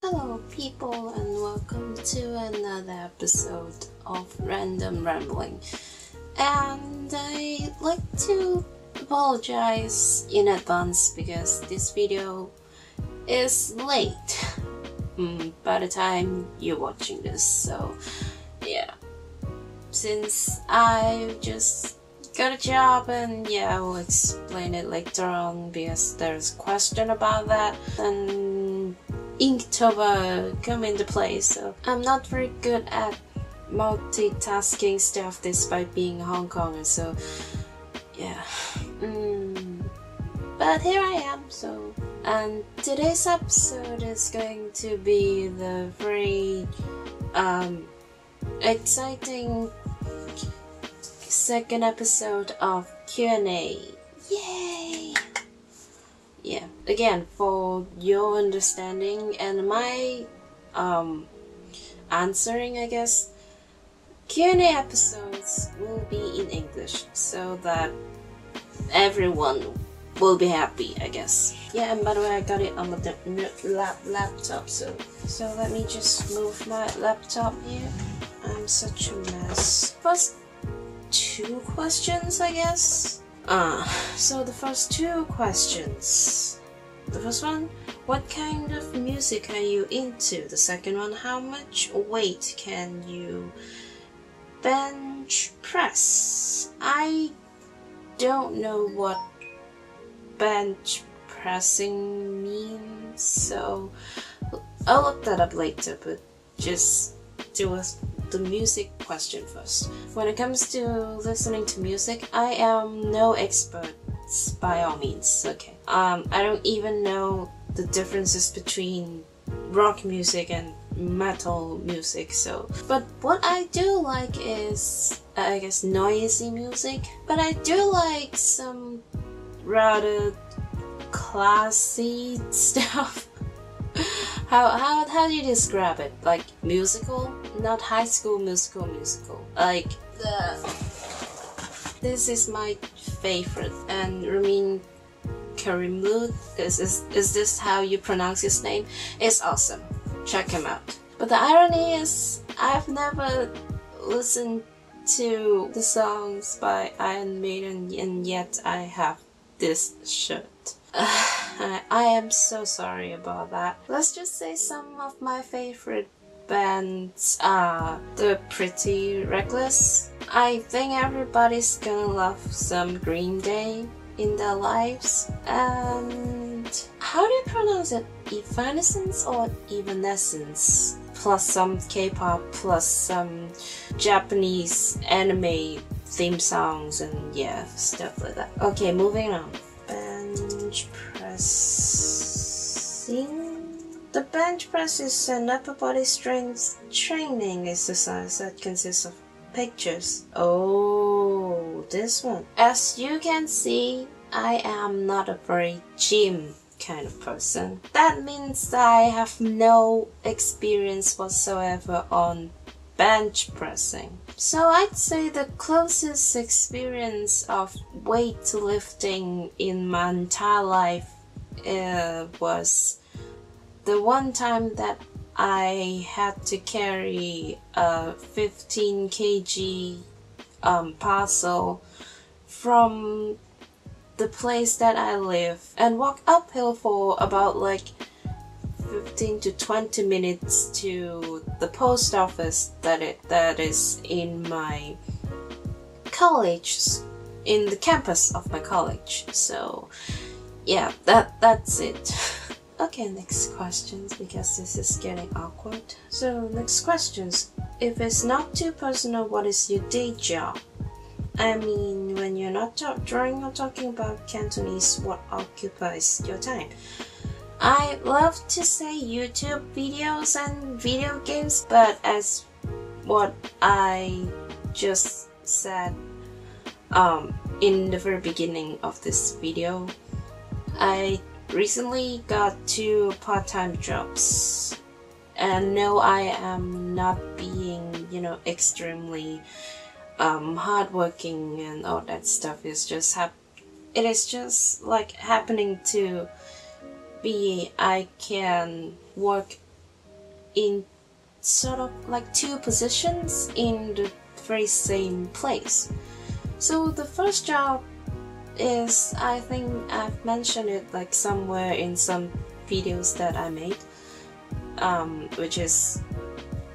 Hello, people, and welcome to another episode of Random Rambling. And I'd like to apologize in advance because this video is late mm, by the time you're watching this. So, yeah. Since I just got a job, and yeah, I will explain it later on because there's a question about that. And Inktober come into play, so I'm not very good at multitasking stuff despite being Hong Konger, so yeah. Mm. But here I am, so. And today's episode is going to be the very um, exciting second episode of Q&A. Yay! Yeah again for your understanding and my um answering i guess q&a episodes will be in english so that everyone will be happy i guess. Yeah and by the way i got it on the lap laptop so so let me just move my laptop here. I'm such a mess. First two questions i guess uh, so the first two questions. The first one, what kind of music are you into? The second one, how much weight can you bench press? I don't know what bench pressing means, so I'll look that up later, but just do a the music question first. When it comes to listening to music, I am no expert by all means. Okay. Um, I don't even know the differences between rock music and metal music so but what i do like is i guess noisy music but i do like some rather classy stuff how, how, how do you describe it? Like musical? Not high school musical musical. Like the... This is my favorite and Ramin Karimloo is, is, is this how you pronounce his name? It's awesome. Check him out. But the irony is I've never listened to the songs by Iron Maiden and yet I have this shirt. I, am so sorry about that. Let's just say some of my favorite bands are The Pretty Reckless. I think everybody's gonna love some Green Day in their lives. And how do you pronounce it? Evanescence or Evanescence? Plus some K-pop, plus some Japanese anime theme songs and yeah, stuff like that. Okay, moving on bench pressing. The bench press is an upper body strength training exercise that consists of pictures. Oh, this one. As you can see, I am not a very gym kind of person. That means I have no experience whatsoever on bench pressing. So I'd say the closest experience of weightlifting in my entire life uh, was the one time that I had to carry a 15 kg um, parcel from the place that I live and walk uphill for about like 15 to 20 minutes to the post office that it that is in my college in the campus of my college. So yeah that that's it. Okay next questions because this is getting awkward. So next questions. If it's not too personal what is your day job? I mean, when you're not drawing or talking about Cantonese, what occupies your time? I love to say YouTube videos and video games, but as what I just said um, in the very beginning of this video, I recently got two part-time jobs. And no, I am not being, you know, extremely um, hardworking and all that stuff. It's just hap- it is just like happening to be I can work in sort of like two positions in the very same place. So the first job is I think I've mentioned it like somewhere in some videos that I made, um, which is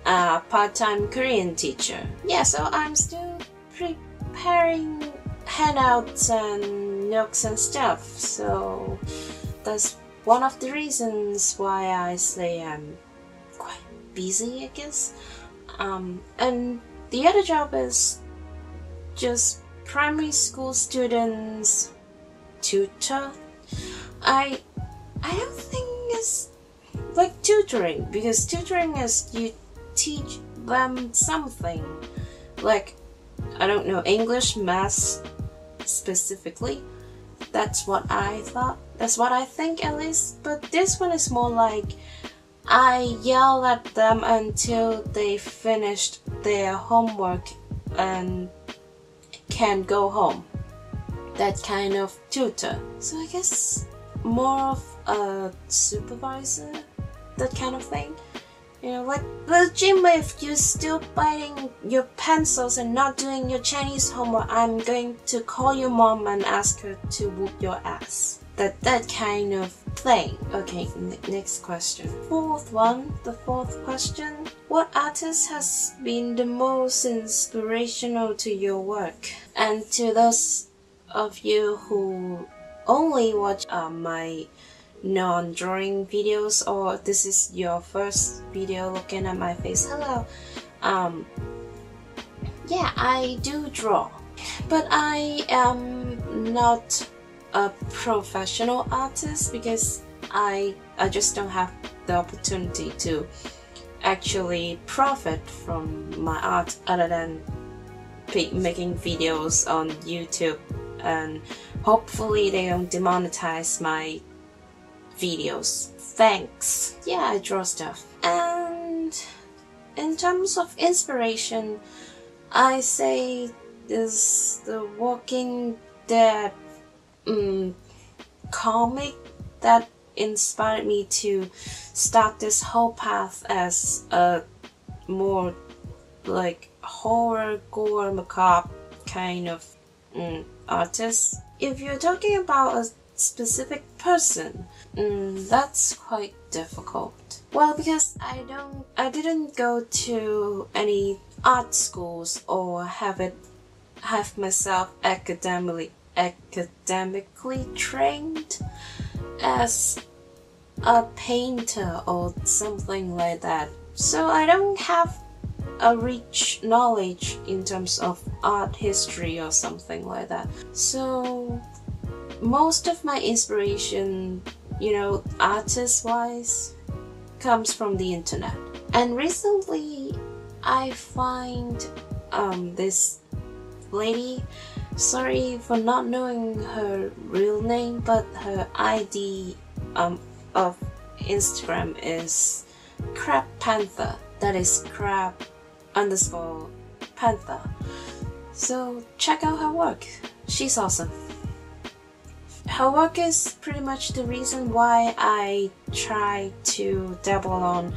a part-time Korean teacher. Yeah, so I'm still preparing handouts and notes and stuff. So that's one of the reasons why I say I'm quite busy, I guess. Um, and the other job is just primary school students tutor. I I don't think it's like tutoring because tutoring is you teach them something like I don't know English, math specifically. That's what I thought. That's what I think at least. But this one is more like I yell at them until they finished their homework and can go home. That kind of tutor. So I guess more of a supervisor, that kind of thing. You know, like the gym if you're still biting your pencils and not doing your Chinese homework, I'm going to call your mom and ask her to whoop your ass. That that kind of thing. Okay, next question. Fourth one, the fourth question. What artist has been the most inspirational to your work? And to those of you who only watch uh, my non-drawing videos or this is your first video looking at my face hello um yeah I do draw but I am not a professional artist because I I just don't have the opportunity to actually profit from my art other than making videos on YouTube and hopefully they don't demonetize my videos. Thanks. Yeah, I draw stuff. And in terms of inspiration, I say this the Walking Dead um, comic that inspired me to start this whole path as a more like horror, gore, macabre kind of um, artist. If you're talking about a specific person, mm, that's quite difficult. Well, because I don't, I didn't go to any art schools or have it, have myself academically academically trained as a painter or something like that. So I don't have a rich knowledge in terms of art history or something like that. So most of my inspiration, you know, artist wise, comes from the internet. And recently, I find um, this lady. Sorry for not knowing her real name, but her ID um, of Instagram is Crab Panther. That is Crab underscore Panther. So check out her work. She's awesome her work is pretty much the reason why I try to dabble on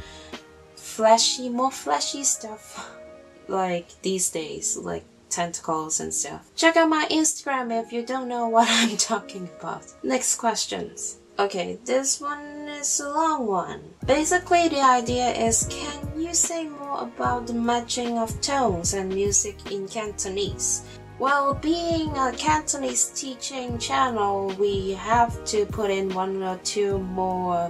flashy, more flashy stuff like these days, like tentacles and stuff. Check out my Instagram if you don't know what I'm talking about. Next questions. Okay, this one is a long one. Basically, the idea is can you say more about the matching of tones and music in Cantonese? Well, being a Cantonese teaching channel, we have to put in one or two more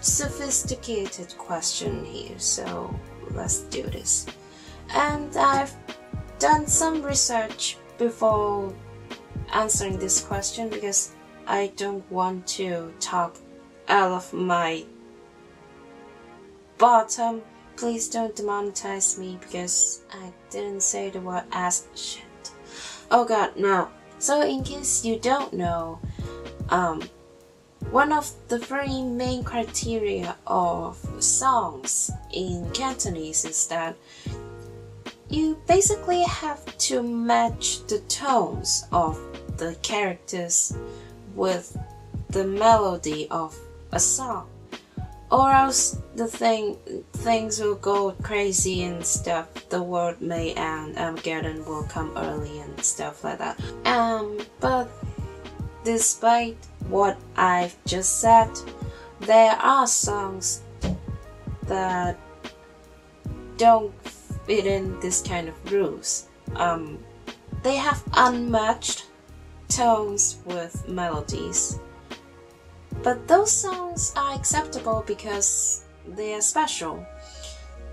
sophisticated question here, so let's do this. And I've done some research before answering this question because I don't want to talk out of my bottom. Please don't demonetize me because I didn't say the word ass shit. Oh god, no. So in case you don't know, um, one of the very main criteria of songs in Cantonese is that you basically have to match the tones of the characters with the melody of a song. or else the thing things will go crazy and stuff. The world may end, Armageddon will come early and stuff like that. Um, but despite what I've just said, there are songs that don't fit in this kind of rules. Um, they have unmatched tones with melodies. But those songs are acceptable because they are special.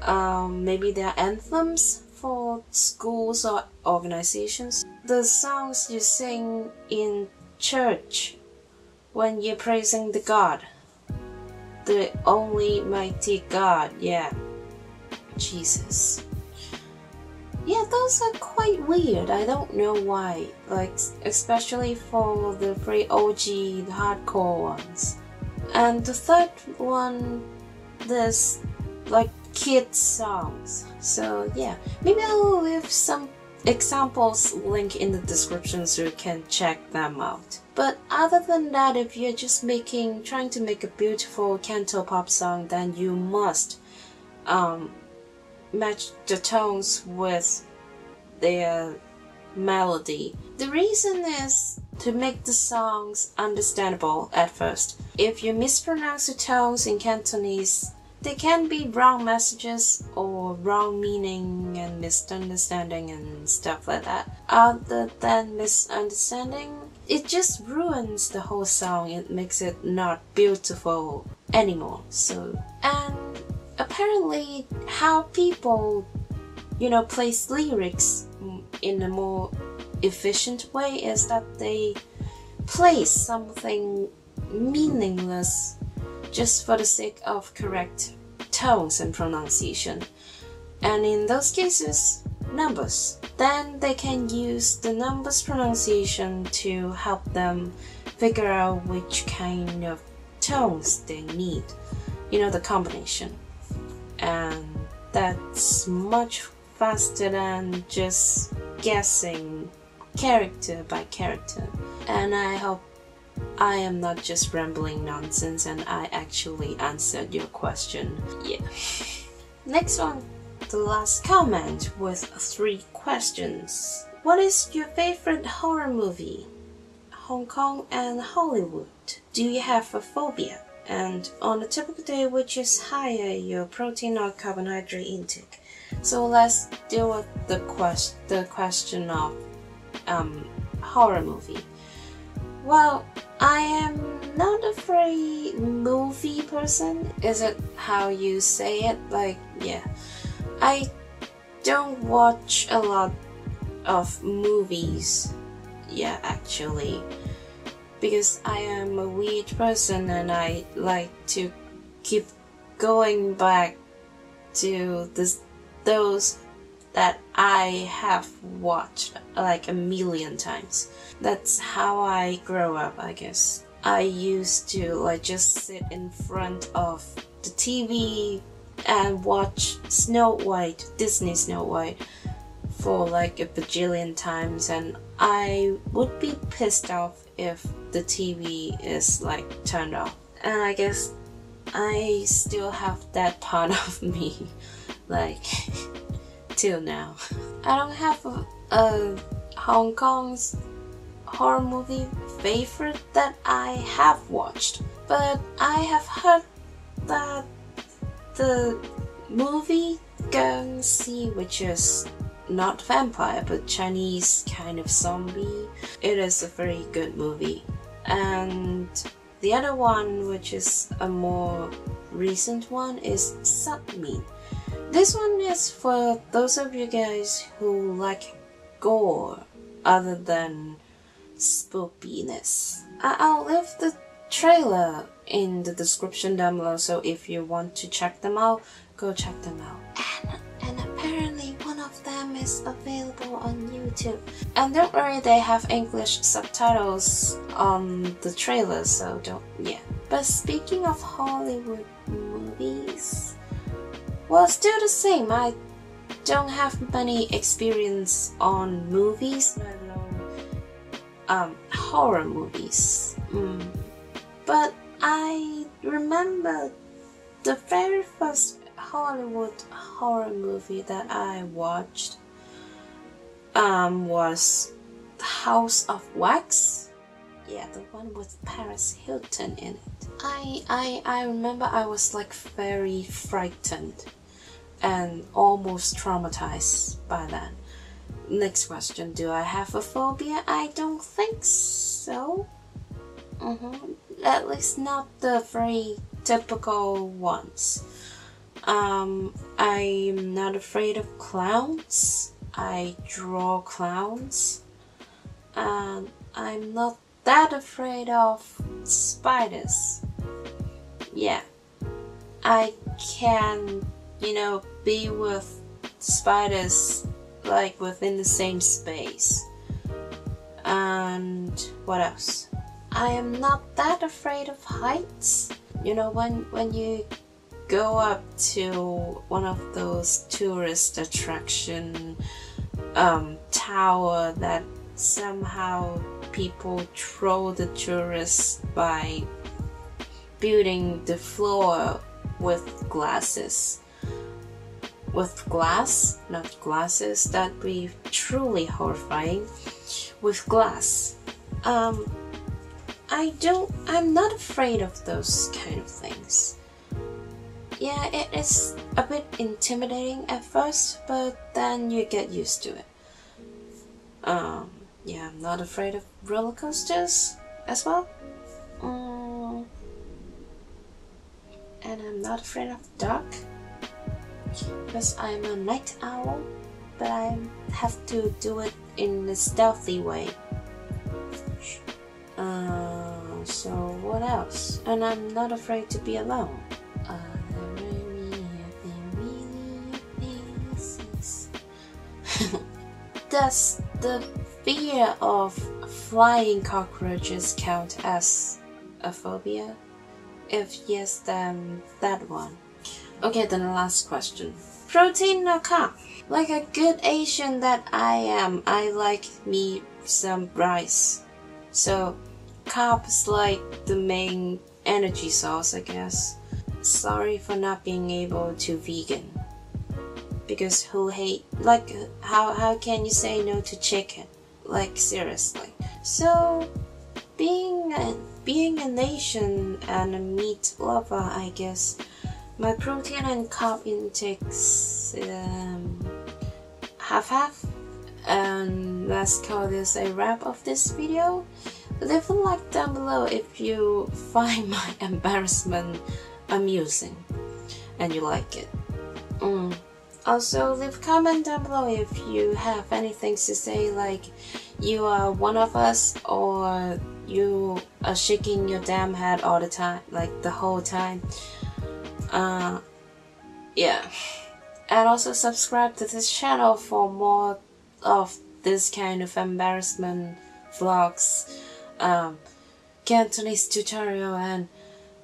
Um, maybe they are anthems for schools or organizations. The songs you sing in church when you're praising the God, the only mighty God, yeah, Jesus yeah, those are quite weird. I don't know why. Like, especially for the very OG, hardcore ones. And the third one, there's like kids songs. So yeah, maybe I'll leave some examples link in the description so you can check them out. But other than that, if you're just making, trying to make a beautiful cantopop song, then you must um, match the tones with their melody. The reason is to make the songs understandable at first. If you mispronounce the tones in Cantonese, there can be wrong messages or wrong meaning and misunderstanding and stuff like that. Other than misunderstanding, it just ruins the whole song. It makes it not beautiful anymore. So, and apparently how people you know place lyrics in a more efficient way is that they place something meaningless just for the sake of correct tones and pronunciation. And in those cases numbers. Then they can use the numbers pronunciation to help them figure out which kind of tones they need. You know the combination and that's much faster than just guessing character by character. And I hope I am not just rambling nonsense and I actually answered your question. Yeah. Next one, the last comment with three questions. What is your favorite horror movie? Hong Kong and Hollywood. Do you have a phobia? And on a typical day which is higher your protein or carbohydrate intake. So let's deal with the quest the question of um, horror movie. Well, I am not a very movie person. Is it how you say it? Like, yeah. I don't watch a lot of movies. Yeah, actually because I am a weird person and I like to keep going back to this, those that I have watched like a million times. That's how I grow up, I guess. I used to like just sit in front of the TV and watch Snow White, Disney Snow White, for like a bajillion times, and I would be pissed off if the TV is like turned off. And I guess I still have that part of me, like till now. I don't have a, a Hong Kong's horror movie favorite that I have watched, but I have heard that the movie Geung Si, which is not vampire but Chinese kind of zombie. It is a very good movie. And the other one, which is a more recent one, is Submin. This one is for those of you guys who like gore other than spookiness. I'll leave the trailer in the description down below so if you want to check them out, go check them out. Is available on YouTube. And don't worry, they have English subtitles on the trailer, so don't, yeah. But speaking of Hollywood movies, well, still the same. I don't have many experience on movies, let alone um, horror movies. Mm. But I remember the very first Hollywood horror movie that I watched um, was the House of Wax. Yeah, the one with Paris Hilton in it. I, I, I remember I was like very frightened and almost traumatized by that. Next question Do I have a phobia? I don't think so. Mm-hmm. At least not the very typical ones. Um, I'm not afraid of clowns. I draw clowns. And I'm not that afraid of spiders. Yeah. I can, you know, be with spiders like within the same space. And what else? I am not that afraid of heights. You know, when when you go up to one of those tourist attraction um, tower that somehow people troll the tourists by building the floor with glasses. With glass not glasses that be truly horrifying. With glass. Um i don't i'm not afraid of those kind of things yeah, it is a bit intimidating at first, but then you get used to it. Um, yeah, I'm not afraid of roller coasters as well. Um, and I'm not afraid of dark because I'm a night owl, but I have to do it in a stealthy way. Uh, so what else? And I'm not afraid to be alone. Does the fear of flying cockroaches count as a phobia? If yes, then that one. Okay, then the last question. Protein or carb? Like a good Asian that I am, I like me some rice. So, carbs like the main energy source, I guess. Sorry for not being able to vegan because who hate like how how can you say no to chicken? Like seriously. So being a, being an Asian and a meat lover i guess my protein and carb intakes um, half half and let's call this a wrap of this video. Leave a like down below if you find my embarrassment amusing and you like it. Mm. Also, leave a comment down below if you have anything to say, like you are one of us or you are shaking your damn head all the time, like the whole time. Uh, yeah. And also subscribe to this channel for more of this kind of embarrassment vlogs, um, Cantonese tutorial and,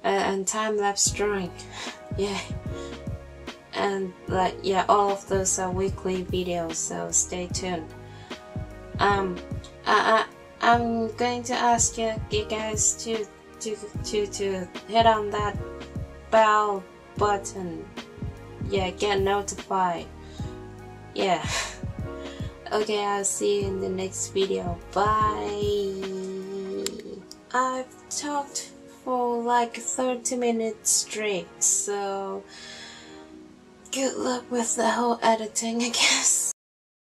and, and time-lapse drawing. yeah and like yeah all of those are weekly videos so stay tuned. Um I, I I'm going to ask you, you guys to to to to hit on that bell button. Yeah get notified. Yeah. Okay I'll see you in the next video. Bye. I've talked for like 30 minutes straight so good luck with the whole editing, I guess.